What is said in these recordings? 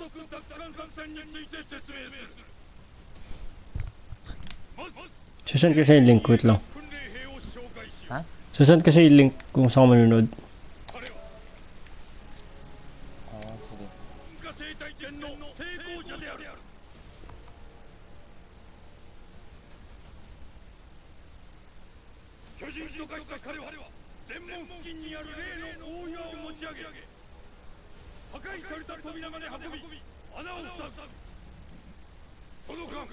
国奪還作戦について説明する Susunod kasi yung link, wait lang. Ha? Susunod kasi yung link kung saan ko manunod. Oh, sige. Kyojin と化した彼は全門付破壊された扉まで運び穴を塞ぐ。その間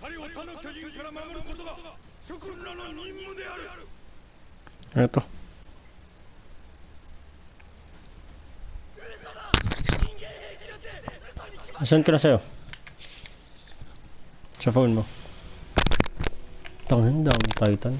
彼を他の巨人から守ることが諸君らの任務であるありがとう。一緒に暮らせよシャフォールもダメだみたいだね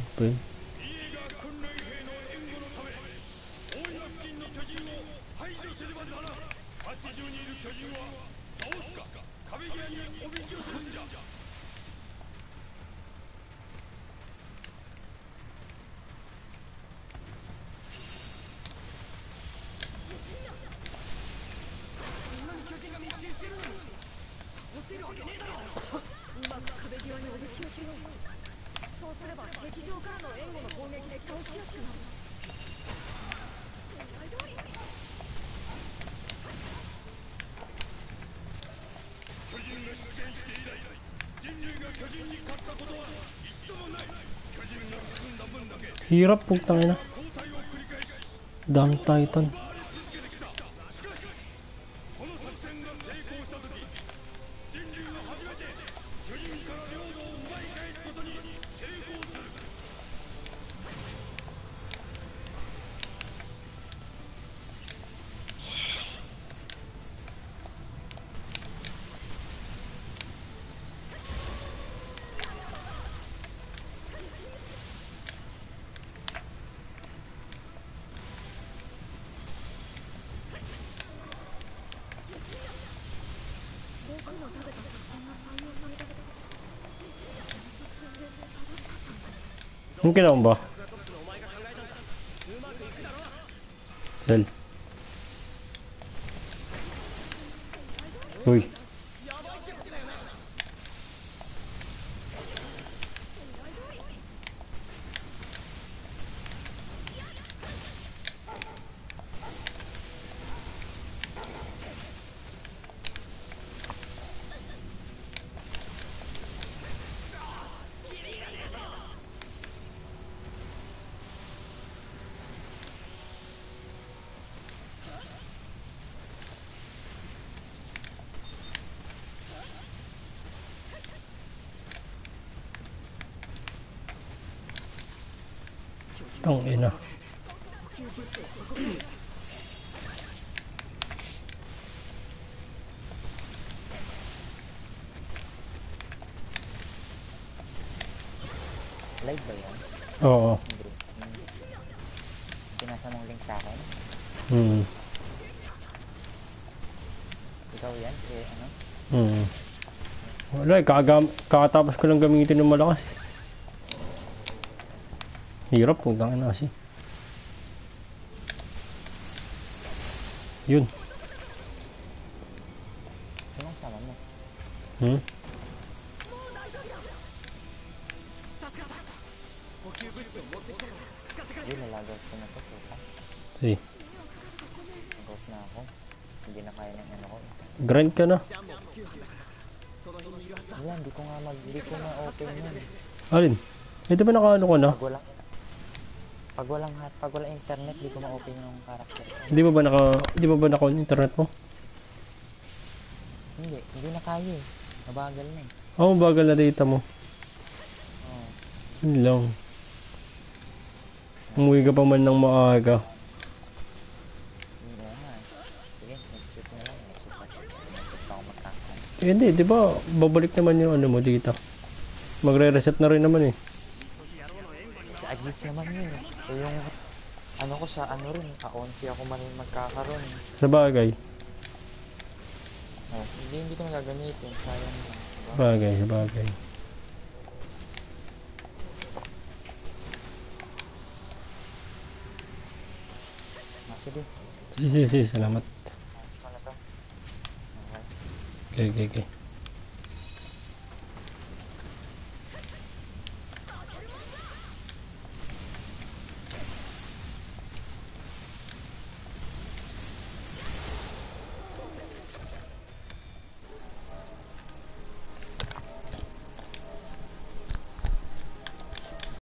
Hirap, putang ina. 交代を繰り返し Dami titan. 함께 나온 봐. 넬. 오이. Tang ina. Live ba yan? Oo. Hindi. Hmm. Pinasa mong link sa akin? Hmm. Ikaw yan? Si ano? Hmm. Wala eh, kakatapos ko lang gamitin ng malakas. Hirap kung tangin na kasi. Yun. Sinong sama mo? Hmm? Hindi, nalagot ko na to. Si. Nag-off na ako. Hindi na kaya ng ano ko. Grind ka na. Wala, hindi ko nga mag... Hindi ko ma-open yun. Alin? Di ba nakaano ko na? Pag walang... Pag walang, pag walang internet, hindi ko ma-open yung character ko. Di ba naka... Di ba ba naka internet mo? Hindi, hindi na kaya eh. Mabagal na eh. Oo, oh, bagal na data mo. Oo. Yun lang. Umuwi ka pa man ng maaga. Eh. Eh, hindi, di ba? Babalik naman yung ano mo dito. Magre-reset na rin naman eh. Agis naman yun eh. Yung ano ko sa ano rin, ka-11 ako man magkakaroon. Sa bagay. Oh, hindi, hindi ko na gagamitin. Sayang lang. Diba? Bagay, sa bagay. Ah, sige. Sige, sige, salamat. Ano to? Okay, okay, okay.